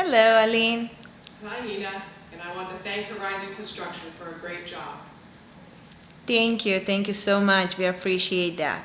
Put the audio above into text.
Hello, Aline. Hi, Nina. and I want to thank Horizon Construction for a great job. Thank you. Thank you so much. We appreciate that.